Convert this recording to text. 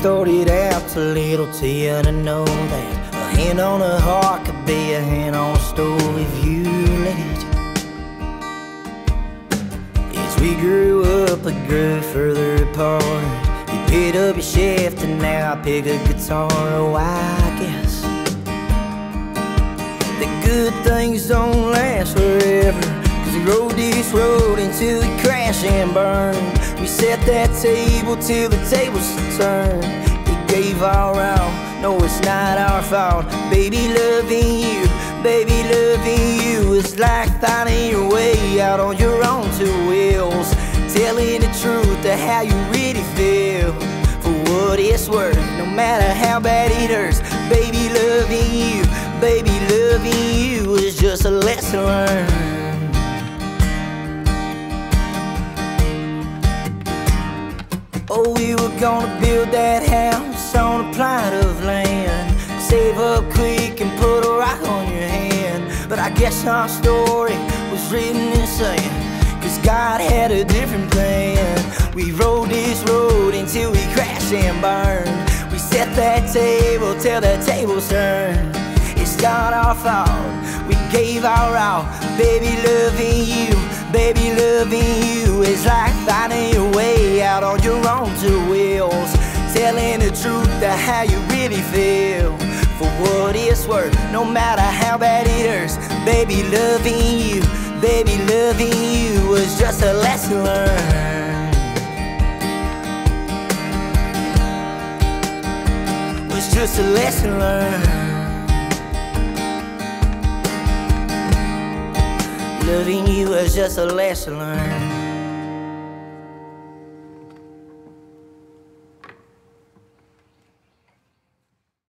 started out too little you to know that a hand on a heart could be a hand on a stove if you let it. As we grew up, we grew further apart. You picked up your shift and now I pick a guitar. Oh, I guess the good things don't last forever. Rode this road until we crash and burn. We set that table till the tables turned. It gave all, no, it's not our fault. Baby, loving you, baby, loving you is like finding your way out on your own two wheels. Telling the truth to how you really feel. For what it's worth, no matter how bad it hurts. Baby, loving you, baby, loving you is just a lesson learned. Oh, we were gonna build that house on a plot of land. Save up quick and put a rock on your hand. But I guess our story was written in sand. Cause God had a different plan. We rode this road until we crashed and burned. We set that table till the tables turned. It's not our fault. We gave our all. Baby, loving you, baby, loving you is like finding how you really feel. For what it's worth, no matter how bad it hurts. Baby, loving you, baby, loving you was just a lesson learned. Was just a lesson learned. Loving you was just a lesson learned.